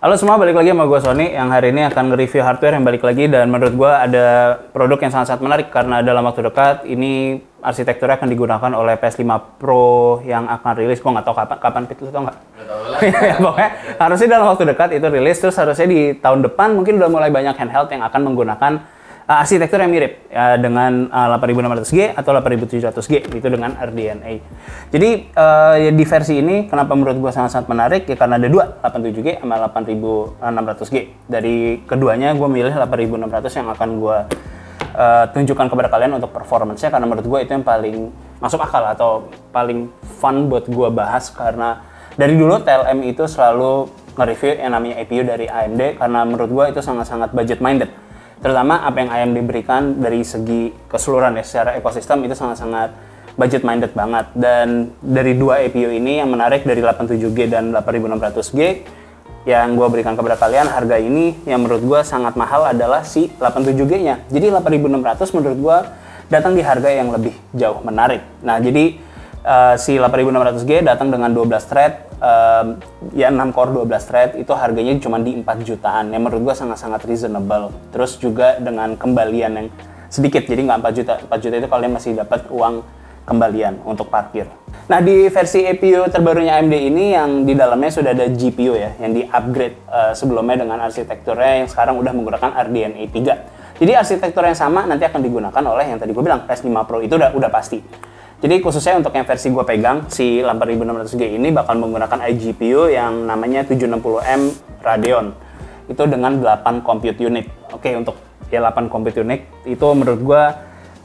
Halo semua, balik lagi sama gue Sony yang hari ini akan nge-review hardware yang balik lagi dan menurut gue ada produk yang sangat-sangat menarik karena dalam waktu dekat ini arsitekturnya akan digunakan oleh PS5 Pro yang akan rilis. Gue nggak tahu kapan, kapan Pit, lu tau nggak? Ya, pokoknya harusnya dalam waktu dekat itu rilis, terus harusnya di tahun depan mungkin udah mulai banyak handheld yang akan menggunakan uh, arsitektur yang mirip ya, dengan uh, 8600G atau 8700G itu dengan RDNA. Jadi uh, di versi ini kenapa menurut gua sangat-sangat menarik ya karena ada dua 87G sama 8600G. Dari keduanya gua milih 8600 yang akan gua uh, tunjukkan kepada kalian untuk performance-nya karena menurut gua itu yang paling masuk akal atau paling fun buat gua bahas karena dari dulu TLM itu selalu nge-review yang namanya APU dari AMD karena menurut gua itu sangat-sangat budget minded terutama apa yang AMD berikan dari segi keseluruhan ya secara ekosistem itu sangat-sangat budget minded banget. Dan dari dua APU ini yang menarik dari 87G dan 8600G yang gue berikan kepada kalian harga ini yang menurut gue sangat mahal adalah si 87G nya jadi 8600 menurut gue datang di harga yang lebih jauh menarik. Nah jadi uh, si 8600G datang dengan 12 thread um, ya 6 core 12 thread itu harganya cuma di 4 jutaan yang menurut gua sangat-sangat reasonable terus juga dengan kembalian yang sedikit jadi nggak 4 juta 4 juta itu kalian masih dapat uang kembalian untuk parkir. Nah di versi APU terbarunya AMD ini yang di dalamnya sudah ada GPU ya yang di upgrade uh, sebelumnya dengan arsitekturnya yang sekarang udah menggunakan RDNA 3. Jadi arsitektur yang sama nanti akan digunakan oleh yang tadi gue bilang PS5 Pro itu udah udah pasti. Jadi khususnya untuk yang versi gue pegang, si 8600G ini bakal menggunakan iGPU yang namanya 760M Radeon. Itu dengan 8 compute unit. Oke, untuk ya 8 compute unit itu menurut gue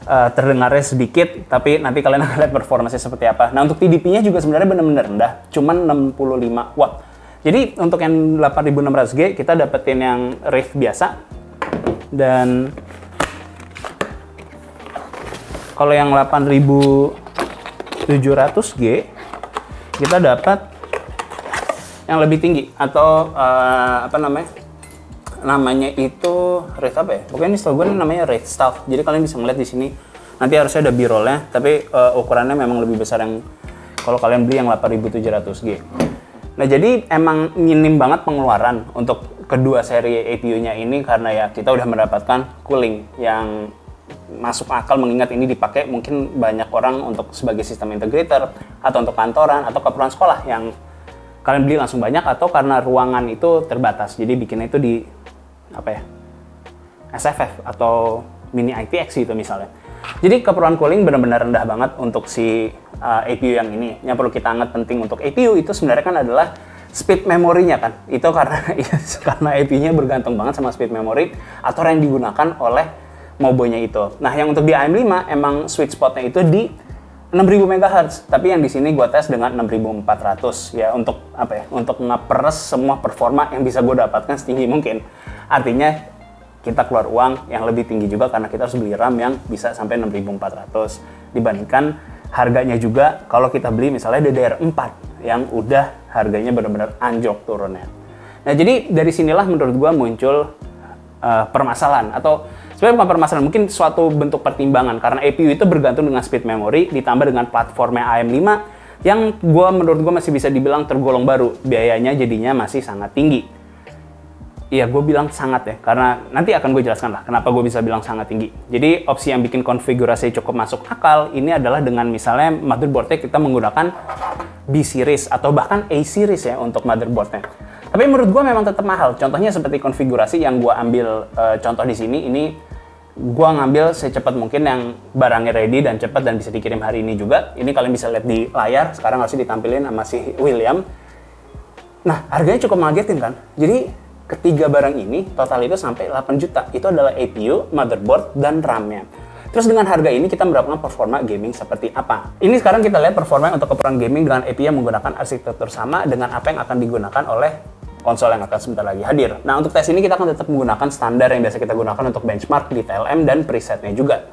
uh, terdengarnya sedikit, tapi nanti kalian akan lihat performanya seperti apa. Nah untuk TDP-nya juga sebenarnya benar-benar rendah, cuman 65 watt. Jadi untuk yang 8600G kita dapetin yang Rift biasa dan kalau yang 8000 700G kita dapat yang lebih tinggi. Atau uh, apa namanya? Namanya itu rate apa ya? Pokoknya ini setahu gue namanya rate staff. Jadi kalian bisa ngeliat di sini nanti harusnya ada b-rollnya tapi uh, ukurannya memang lebih besar yang kalau kalian beli yang 8700G nah jadi emang minim banget pengeluaran untuk kedua seri APU-nya ini karena ya kita udah mendapatkan cooling yang masuk akal mengingat ini dipakai mungkin banyak orang untuk sebagai sistem integrator atau untuk kantoran atau keperluan sekolah yang kalian beli langsung banyak atau karena ruangan itu terbatas. Jadi bikinnya itu di apa ya SFF atau mini IPX gitu misalnya. Jadi keperluan cooling benar-benar rendah banget untuk si uh, APU yang ini. Yang perlu kita anget penting untuk APU itu sebenarnya kan adalah speed memorinya kan. Itu karena karena APU-nya bergantung banget sama speed memory atau yang digunakan oleh Mobonya itu. Nah, yang untuk di AM5 emang sweet spotnya itu di 6000 MHz, tapi yang di sini gue tes dengan 6400 ya untuk apa ya? Untuk ngeperes semua performa yang bisa gue dapatkan setinggi mungkin. Artinya kita keluar uang yang lebih tinggi juga karena kita harus beli RAM yang bisa sampai 6400 dibandingkan harganya juga kalau kita beli misalnya DDR4 yang udah harganya benar-benar anjlok turunnya. Nah, jadi dari sinilah menurut gue muncul uh, permasalahan atau sebenarnya bukan permasalahan, mungkin suatu bentuk pertimbangan karena APU itu bergantung dengan speed memory ditambah dengan platformnya AM5 yang gue menurut gue masih bisa dibilang tergolong baru, biayanya jadinya masih sangat tinggi. Iya, gue bilang sangat ya, karena nanti akan gue jelaskan lah kenapa gue bisa bilang sangat tinggi. Jadi opsi yang bikin konfigurasi cukup masuk akal ini adalah dengan misalnya motherboardnya kita menggunakan B series atau bahkan A series ya untuk motherboardnya. Tapi menurut gue memang tetap mahal. Contohnya seperti konfigurasi yang gue ambil uh, contoh di sini, ini gue ngambil secepat mungkin yang barangnya ready dan cepat dan bisa dikirim hari ini juga. Ini kalian bisa lihat di layar, sekarang harus ditampilin sama si William. Nah, harganya cukup mengagetin kan? Jadi, ketiga barang ini total itu sampai 8 juta. Itu adalah APU, motherboard, dan RAM-nya. Terus dengan harga ini kita mendapatkan performa gaming seperti apa? Ini sekarang kita lihat performa untuk keperluan gaming dengan APU yang menggunakan arsitektur sama dengan apa yang akan digunakan oleh konsol yang akan sebentar lagi hadir. Nah, untuk tes ini kita akan tetap menggunakan standar yang biasa kita gunakan untuk benchmark di TLM dan presetnya juga.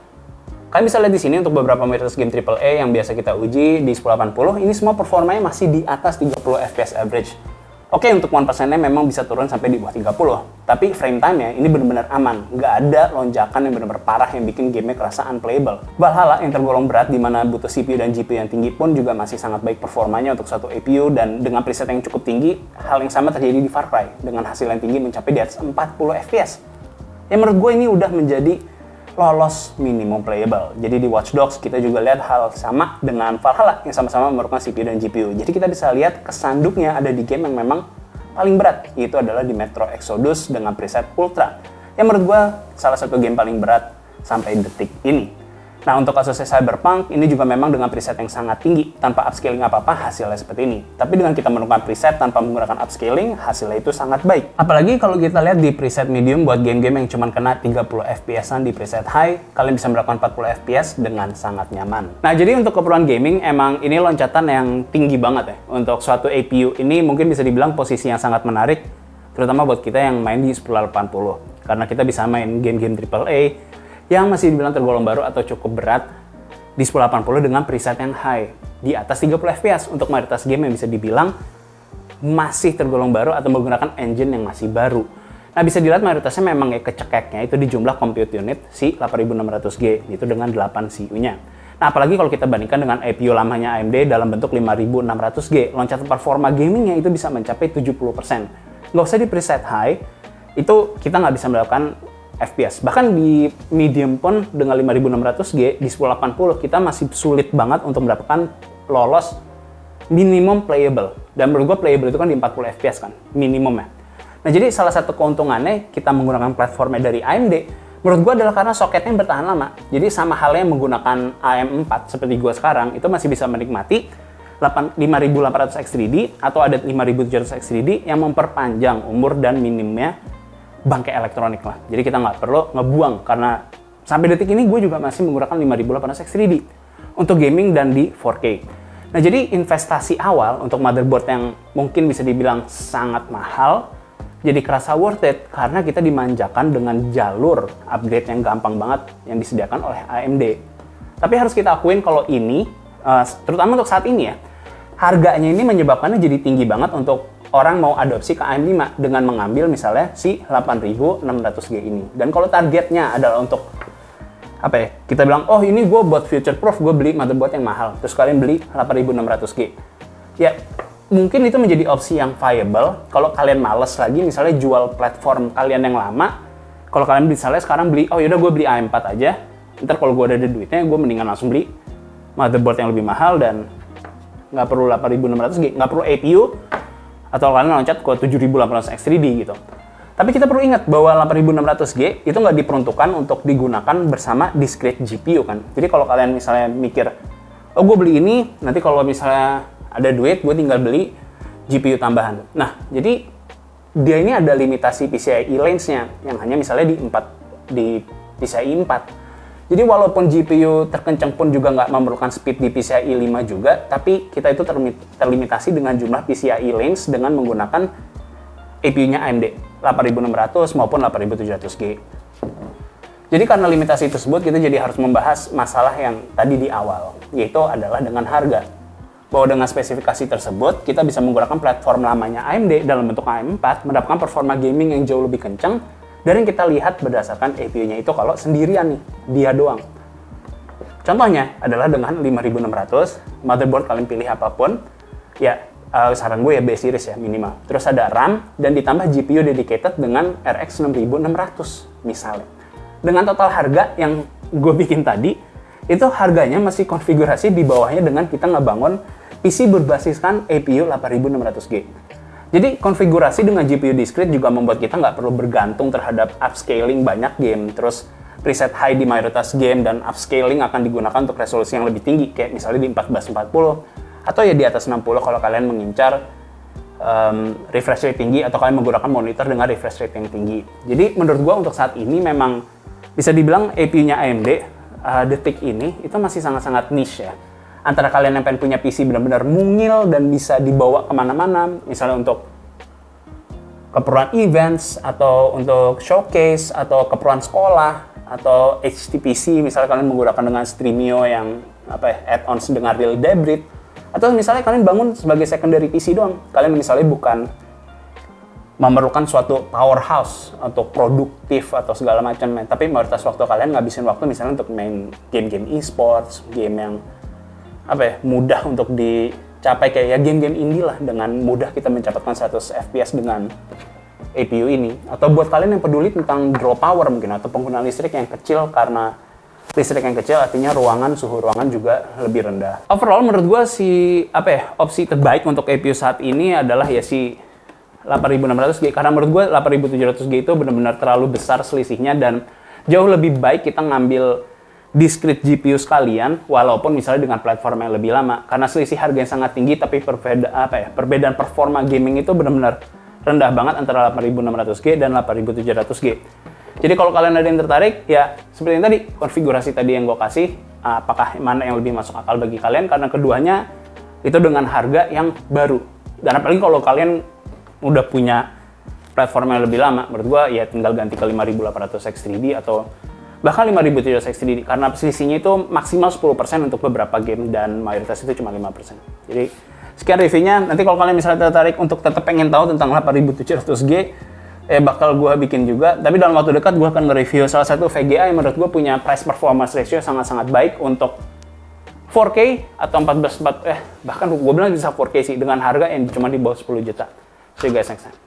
Kalian bisa lihat di sini untuk beberapa mayoritas game AAA yang biasa kita uji di 1080, ini semua performanya masih di atas 30 FPS average. Oke, untuk one percentnya memang bisa turun sampai di bawah 30. Tapi frame time-nya ini benar-benar aman. Nggak ada lonjakan yang benar-benar parah yang bikin gamenya kerasa unplayable. Valhalla yang tergolong berat di mana butuh CPU dan GPU yang tinggi pun juga masih sangat baik performanya untuk satu APU dan dengan preset yang cukup tinggi, hal yang sama terjadi di Far Cry dengan hasil yang tinggi mencapai di atas 40 FPS. Yang menurut gue ini udah menjadi lolos minimum playable. Jadi di Watch Dogs kita juga lihat hal sama dengan Valhalla yang sama-sama memerlukan CPU dan GPU. Jadi kita bisa lihat kesanduknya ada di game yang memang paling berat, yaitu adalah di Metro Exodus dengan preset Ultra. Yang menurut gue salah satu game paling berat sampai detik ini. Nah, untuk kasusnya Cyberpunk, ini juga memang dengan preset yang sangat tinggi. Tanpa upscaling apa-apa, hasilnya seperti ini. Tapi dengan kita menemukan preset tanpa menggunakan upscaling, hasilnya itu sangat baik. Apalagi kalau kita lihat di preset medium buat game-game yang cuma kena 30 FPS-an di preset high, kalian bisa melakukan 40 FPS dengan sangat nyaman. Nah, jadi untuk keperluan gaming, emang ini loncatan yang tinggi banget ya. Untuk suatu APU ini mungkin bisa dibilang posisi yang sangat menarik, terutama buat kita yang main di 1080. Karena kita bisa main game-game AAA, yang masih dibilang tergolong baru atau cukup berat di 1080 dengan preset yang high di atas 30 fps untuk mayoritas game yang bisa dibilang masih tergolong baru atau menggunakan engine yang masih baru. Nah bisa dilihat mayoritasnya memang ya kecekeknya itu di jumlah compute unit si 8600G itu dengan 8 CPU-nya. Nah apalagi kalau kita bandingkan dengan APU lamanya AMD dalam bentuk 5600G, loncatan performa gamingnya itu bisa mencapai 70%. Nggak usah di preset high, itu kita nggak bisa melakukan FPS. Bahkan di medium pun dengan 5600G di 1080 kita masih sulit banget untuk mendapatkan lolos minimum playable. Dan menurut gue playable itu kan di 40 FPS kan, minimum ya. Nah jadi salah satu keuntungannya kita menggunakan platformnya dari AMD, menurut gue adalah karena soketnya bertahan lama. Jadi sama halnya menggunakan AM4 seperti gue sekarang, itu masih bisa menikmati 5800 X3D atau ada 5700 X3D yang memperpanjang umur dan minimnya bangkai elektronik lah. Jadi kita nggak perlu ngebuang karena sampai detik ini gue juga masih menggunakan 5800 X3D untuk gaming dan di 4K. Nah jadi investasi awal untuk motherboard yang mungkin bisa dibilang sangat mahal, jadi kerasa worth it karena kita dimanjakan dengan jalur upgrade yang gampang banget yang disediakan oleh AMD. Tapi harus kita akuin kalau ini, uh, terutama untuk saat ini ya, harganya ini menyebabkannya jadi tinggi banget untuk orang mau adopsi ke AM5 dengan mengambil misalnya si 8600G ini. Dan kalau targetnya adalah untuk apa ya, kita bilang, oh ini gue buat future proof, gue beli motherboard yang mahal. Terus kalian beli 8600G. Ya, mungkin itu menjadi opsi yang viable. Kalau kalian males lagi misalnya jual platform kalian yang lama, kalau kalian misalnya sekarang beli, oh yaudah gue beli AM4 aja, ntar kalau gue ada duitnya, gue mendingan langsung beli motherboard yang lebih mahal dan nggak perlu 8600G, nggak perlu APU, atau kalian loncat ke 7800 X3D gitu. Tapi kita perlu ingat bahwa 8600G itu nggak diperuntukkan untuk digunakan bersama discrete GPU kan. Jadi kalau kalian misalnya mikir, oh gue beli ini, nanti kalau misalnya ada duit, gue tinggal beli GPU tambahan. Nah, jadi dia ini ada limitasi PCIe lanes-nya yang hanya misalnya di 4 di PCIe 4 jadi walaupun GPU terkencang pun juga nggak memerlukan speed di PCIe 5 juga, tapi kita itu terlimitasi dengan jumlah PCIe lanes dengan menggunakan APU-nya AMD 8600 maupun 8700G. Jadi karena limitasi tersebut kita jadi harus membahas masalah yang tadi di awal, yaitu adalah dengan harga. Bahwa dengan spesifikasi tersebut, kita bisa menggunakan platform lamanya AMD dalam bentuk AM4, mendapatkan performa gaming yang jauh lebih kencang dari yang kita lihat berdasarkan APU-nya itu kalau sendirian nih, dia doang. Contohnya adalah dengan 5600, motherboard kalian pilih apa pun, ya uh, saran gue ya B series ya minimal. Terus ada RAM dan ditambah GPU dedicated dengan RX 6600 misalnya. Dengan total harga yang gue bikin tadi, itu harganya masih konfigurasi di bawahnya dengan kita ngebangun PC berbasiskan APU 8600G. Jadi konfigurasi dengan GPU discrete juga membuat kita nggak perlu bergantung terhadap upscaling banyak game, terus preset high di mayoritas game dan upscaling akan digunakan untuk resolusi yang lebih tinggi, kayak misalnya di 1440 atau ya di atas 60 kalau kalian mengincar um, refresh rate tinggi atau kalian menggunakan monitor dengan refresh rate yang tinggi. Jadi menurut gua untuk saat ini memang bisa dibilang APU-nya AMD uh, detik ini itu masih sangat-sangat niche ya antara kalian yang pengen punya PC benar-benar mungil dan bisa dibawa ke mana-mana, misalnya untuk keperluan events atau untuk showcase atau keperluan sekolah atau HTPC misalnya kalian menggunakan dengan Streamio yang apa ya, add-ons dengan real debris atau misalnya kalian bangun sebagai secondary PC doang kalian misalnya bukan memerlukan suatu powerhouse atau produktif atau segala macam tapi mayoritas waktu kalian ngabisin waktu misalnya untuk main game-game e-sports game yang apa ya mudah untuk dicapai kayak ya game-game indie lah dengan mudah kita mencatatkan 100 fps dengan APU ini atau buat kalian yang peduli tentang draw power mungkin atau pengguna listrik yang kecil karena listrik yang kecil artinya ruangan suhu ruangan juga lebih rendah. Overall menurut gue si apa ya opsi terbaik untuk APU saat ini adalah ya si 8600G karena menurut gue 8700G itu benar-benar terlalu besar selisihnya dan jauh lebih baik kita ngambil discrete GPU sekalian walaupun misalnya dengan platform yang lebih lama karena selisih harga yang sangat tinggi tapi perbeda apa ya perbedaan performa gaming itu benar-benar rendah banget antara 8600G dan 8700G. Jadi kalau kalian ada yang tertarik ya seperti yang tadi konfigurasi tadi yang gue kasih apakah mana yang lebih masuk akal bagi kalian karena keduanya itu dengan harga yang baru dan apalagi kalau kalian udah punya platform yang lebih lama menurut gue ya tinggal ganti ke 5800 X3D atau bahkan 5700 XTD karena selisihnya itu maksimal 10% untuk beberapa game dan mayoritas itu cuma 5%. Jadi sekian reviewnya. Nanti kalau kalian misalnya tertarik untuk tetap pengen tahu tentang 8700G, eh bakal gue bikin juga. Tapi dalam waktu dekat gue akan nge-review salah satu VGA yang menurut gue punya price performance ratio sangat-sangat baik untuk 4K atau 14 eh bahkan gue bilang bisa 4K sih dengan harga yang cuma di bawah 10 juta. See you guys next time.